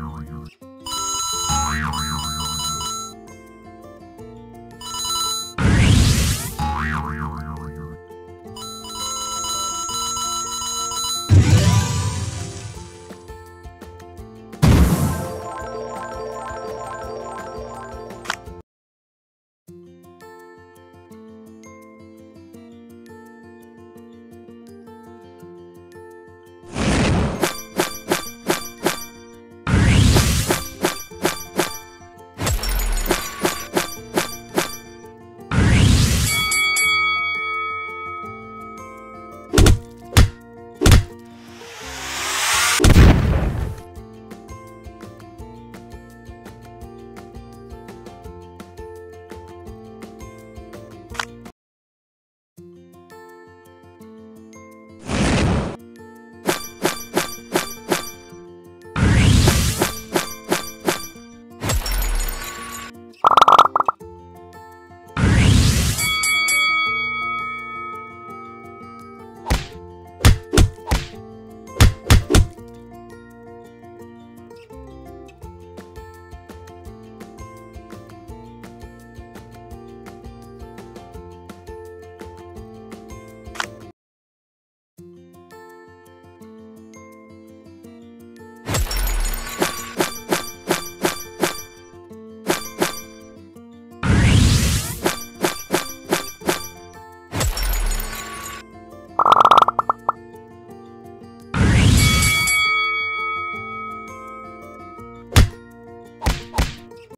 Barriers.